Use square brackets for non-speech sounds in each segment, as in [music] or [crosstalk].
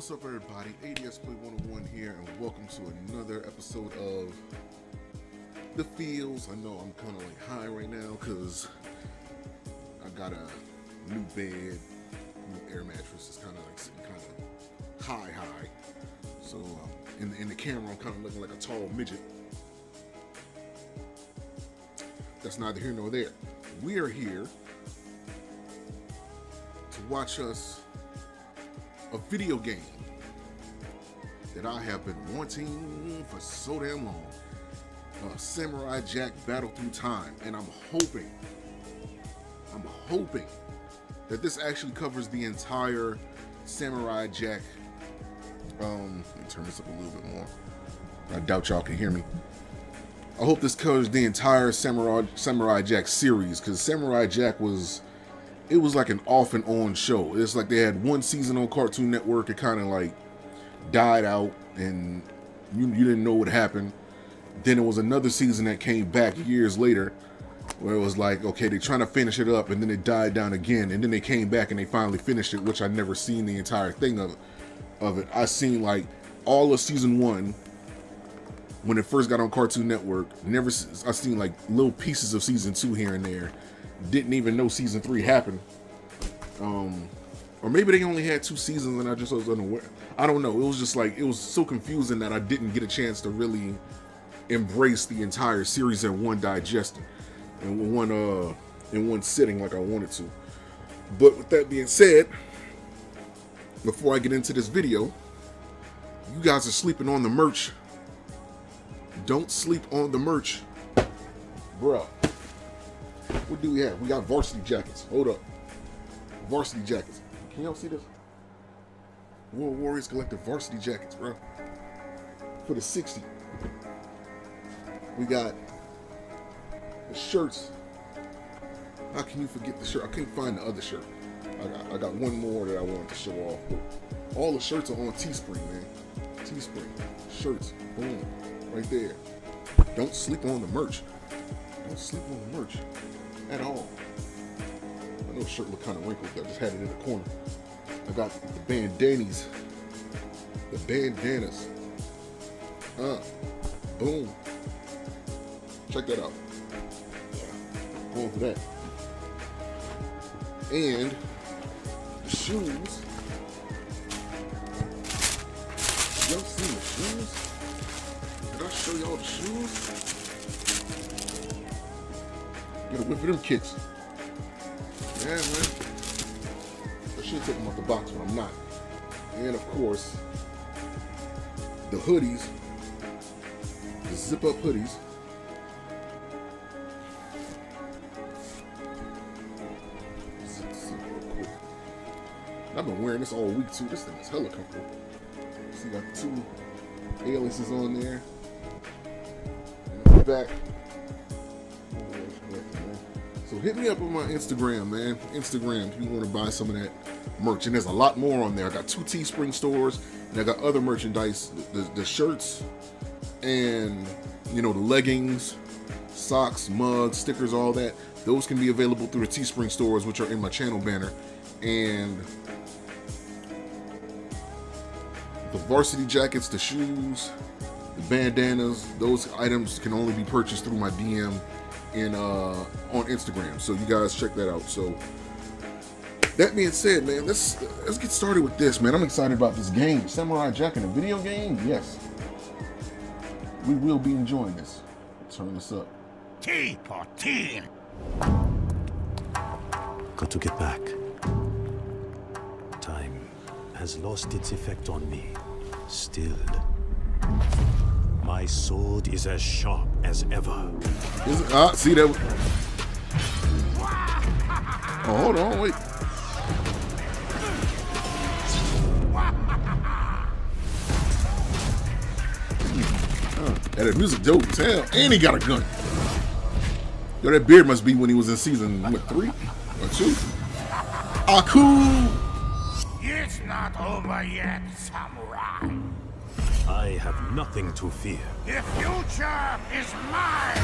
what's up, everybody? ADS Play 101 here, and welcome to another episode of The Feels. I know I'm kind of like high right now because I got a new bed, new air mattress. It's kind of like sitting kind of high, high. So um, in, in the camera, I'm kind of looking like a tall midget. That's neither here nor there. We are here to watch us a video game that I have been wanting for so damn long. Uh, Samurai Jack Battle Through Time. And I'm hoping, I'm hoping that this actually covers the entire Samurai Jack. Um, let me turn this up a little bit more. I doubt y'all can hear me. I hope this covers the entire Samurai Samurai Jack series because Samurai Jack was it was like an off and on show. It's like they had one season on Cartoon Network. It kind of like died out, and you you didn't know what happened. Then it was another season that came back years later, where it was like, okay, they're trying to finish it up, and then it died down again, and then they came back and they finally finished it, which I never seen the entire thing of it. Of it, I seen like all of season one when it first got on Cartoon Network. Never, I seen like little pieces of season two here and there. Didn't even know season three happened. Um, or maybe they only had two seasons and I just was unaware. I don't know. It was just like it was so confusing that I didn't get a chance to really embrace the entire series in one digestion and one uh in one sitting like I wanted to. But with that being said, before I get into this video, you guys are sleeping on the merch. Don't sleep on the merch. Bruh. What do we have? We got varsity jackets. Hold up. Varsity jackets. Can y'all see this? World Warriors Collectiv varsity jackets, bro. For the 60. We got the shirts. How can you forget the shirt? I couldn't find the other shirt. I got, I got one more that I wanted to show off. All the shirts are on Teespring, man. Teespring. Shirts. Boom. Right there. Don't sleep on the merch. Don't sleep on the merch. At all. I know the shirt looked kind of wrinkled. I just had it in the corner. I got the bandanas. The bandanas. Uh. Boom. Check that out. Going for that. And the shoes. Y'all seen the shoes? Did I show y'all the shoes? Get a whip of them kicks. Yeah, man. I should take them off the box, but I'm not. And of course, the hoodies, the zip up hoodies. I've been wearing this all week too. This thing is hella comfortable. See, got two aliases on there. Back. Hit me up on my Instagram, man. Instagram, if you want to buy some of that merch. And there's a lot more on there. I got two Teespring stores, and I got other merchandise, the, the, the shirts, and you know the leggings, socks, mugs, stickers, all that. Those can be available through the Teespring stores, which are in my channel banner. And the varsity jackets, the shoes, the bandanas, those items can only be purchased through my DM in uh on Instagram. So you guys check that out. So that being said, man, let's let's get started with this, man. I'm excited about this game. Samurai Jack in a video game? Yes. We will be enjoying this. Turn this up. T for teen. Got to get back. Time has lost its effect on me. Still, my sword is as sharp as ever. Is it? Ah, see that? Oh, hold on, wait. And the music dope as hell, and he got a gun. Yo, that beard must be when he was in season what, three or two. Aku. It's not over yet, samurai. I have nothing to fear. The future is mine.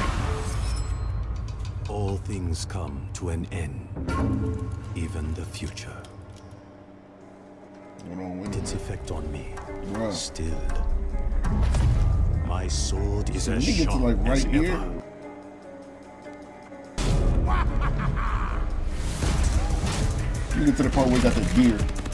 All things come to an end. Even the future. Hold on, wait its effect on me Bruh. stilled. My sword is So as when you get to, sharp like, as right here, ever. You get to the part where you got the gear.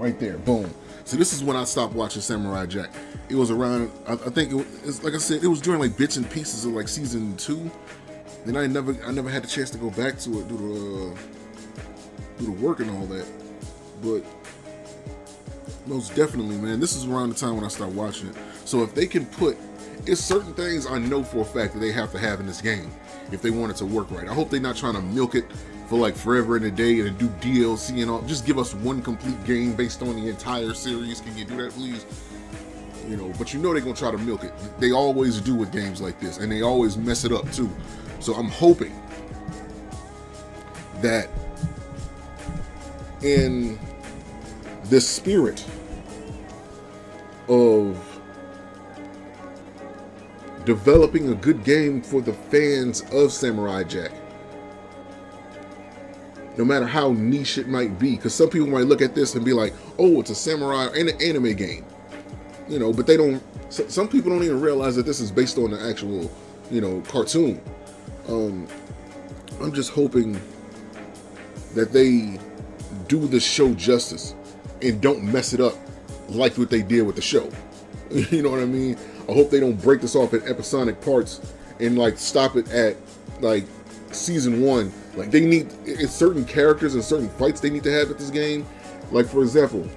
Right there, boom. So this is when I stopped watching Samurai Jack. It was around I, I think it was like I said, it was during like bits and pieces of like season two. Then I never I never had the chance to go back to it due to uh, due to work and all that. But most definitely, man, this is around the time when I started watching it. So if they can put it's certain things I know for a fact that they have to have in this game if they want it to work right. I hope they're not trying to milk it for like forever and a day and do DLC and all. Just give us one complete game based on the entire series. Can you do that, please? You know, but you know they're gonna try to milk it. They always do with games like this, and they always mess it up too. So I'm hoping that in the spirit of developing a good game for the fans of Samurai Jack. No matter how niche it might be, because some people might look at this and be like, "Oh, it's a samurai and an anime game," you know. But they don't. Some people don't even realize that this is based on the actual, you know, cartoon. Um, I'm just hoping that they do the show justice and don't mess it up like what they did with the show. [laughs] You know what I mean? I hope they don't break this off in episodic parts and like stop it at like season one. Like they need it's certain characters and certain fights they need to have at this game. Like for example,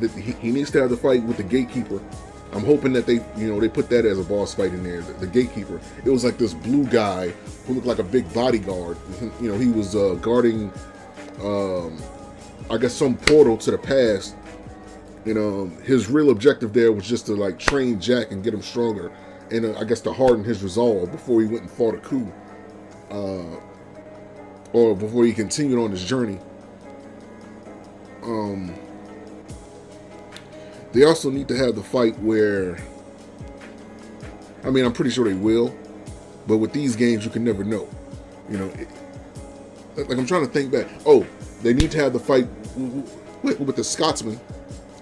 that he, he needs to have the fight with the gatekeeper. I'm hoping that they, you know, they put that as a boss fight in there. The, the gatekeeper. It was like this blue guy who looked like a big bodyguard. [laughs] You know, he was uh, guarding, um, I guess, some portal to the past and um, his real objective there was just to like train Jack and get him stronger, and uh, I guess to harden his resolve before he went and fought Aku, uh, or before he continued on his journey. Um, they also need to have the fight where, I mean, I'm pretty sure they will, but with these games you can never know. You know, it, like I'm trying to think back. Oh, they need to have the fight with, with the Scotsman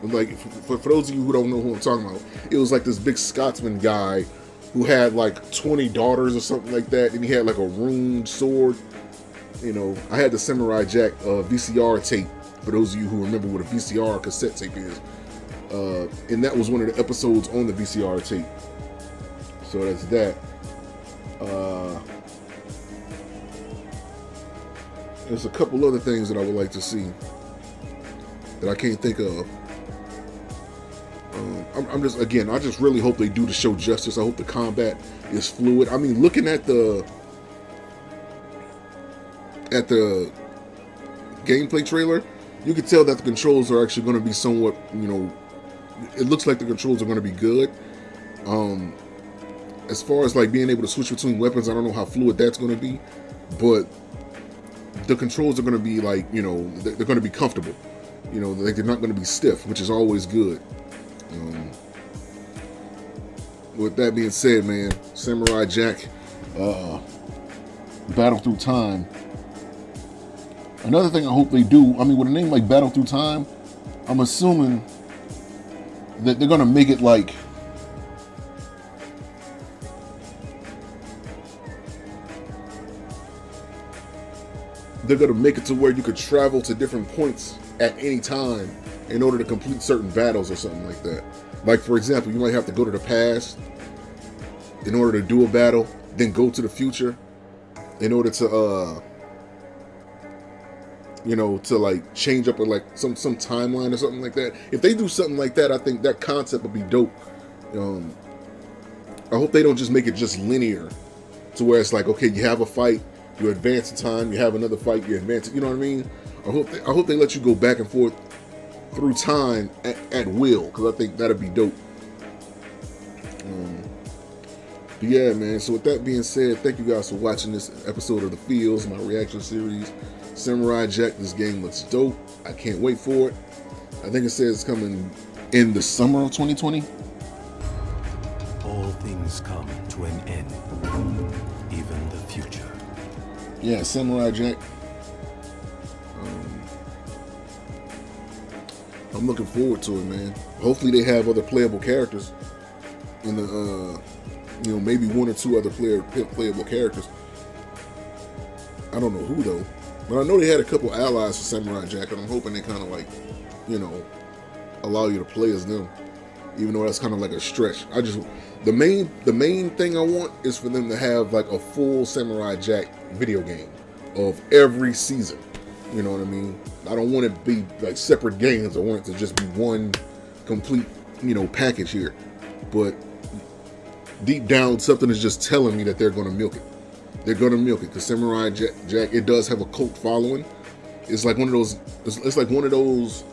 like for, for those of you who don't know who I'm talking about, it was like this big Scotsman guy who had like 20 daughters or something like that, and he had like a ruined sword. You know, I had the Samurai Jack uh, VCR tape. For those of you who remember what a VCR cassette tape is, uh, and that was one of the episodes on the VCR tape. So that's that. Uh, there's a couple other things that I would like to see that I can't think of. Um, I'm, I'm just again, I just really hope they do the show justice. I hope the combat is fluid. I mean, looking at the at the gameplay trailer, you can tell that the controls are actually going to be somewhat, you know, it looks like the controls are going to be good. Um, as far as like being able to switch between weapons, I don't know how fluid that's going to be, but the controls are going to be like, you know, they're, they're going to be comfortable. You know, like they're not going to be stiff, which is always good. Um, with that being said, man, Samurai Jack, uh, Battle Through Time. Another thing I hope they do, I mean, with a name like Battle Through Time, I'm assuming that they're gonna make it like they're gonna make it to where you could travel to different points at any time in order to complete certain battles or something like that. Like for example, you might have to go to the past in order to do a battle, then go to the future in order to uh you know to like change up or like some some timeline or something like that. If they do something like that, I think that concept would be dope. Um I hope they don't just make it just linear to where it's like okay, you have a fight, you advance in time, you have another fight, you advance. You know what I mean? I hope they, I hope they let you go back and forth through time at, at will because I think that'd be dope. Um, but yeah, man. So with that being said, thank you guys for watching this episode of the Feels, my reaction series. Samurai Jack. This game looks dope. I can't wait for it. I think it says it's coming in the summer of 2020. All things come to an end, even the future. Yeah, Samurai Jack. I'm looking forward to it, man. Hopefully they have other playable characters in the, uh, you know, maybe one or two other player playable characters. I don't know who though, but I know they had a couple allies for Samurai Jack, and I'm hoping they kind of like, you know, allow you to play as them, even though that's kind of like a stretch. I just the main the main thing I want is for them to have like a full Samurai Jack video game of every season. You know what I mean? I don't want it to be like separate games. I want it to just be one complete, you know, package here. But deep down, something is just telling me that they're going to milk it. They're to milk it because Samurai Jack, Jack, it does have a cult following. It's like one of those. It's, it's like one of those.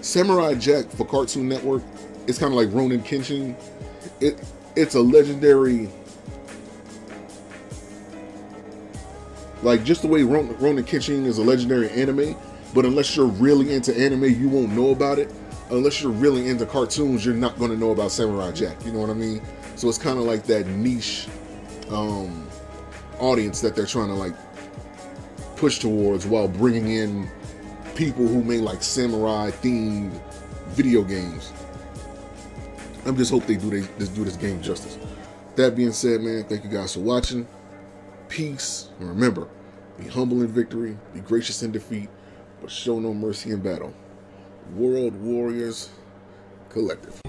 Samurai Jack for Cartoon Network. It's kind of like Ronin Kenshin. It it's a legendary Like just the way Ron- Ronin Kenshin is a legendary anime, but unless you're really into anime, you won't know about it. Unless you're really into cartoons, you're not going to know about Samurai Jack. You know what I mean? So it's kind of like that niche um, audience that they're trying to like push towards while bringing in people who make like samurai themed video games. I'm just hope they do they just do this game justice. That being said, man, thank you guys for watching peace, and remember, be humble in victory, be gracious in defeat, but show no mercy in battle. World Warriors Collectiv.